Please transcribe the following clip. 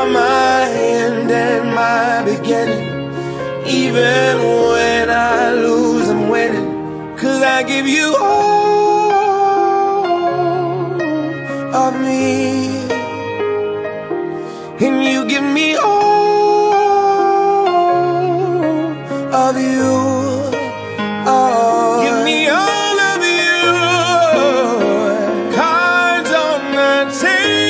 You're my end and my beginning. Even when I lose, I'm winning. Cause I give you all of me. And you give me all of you. Oh, give me all of you. Cards on the table,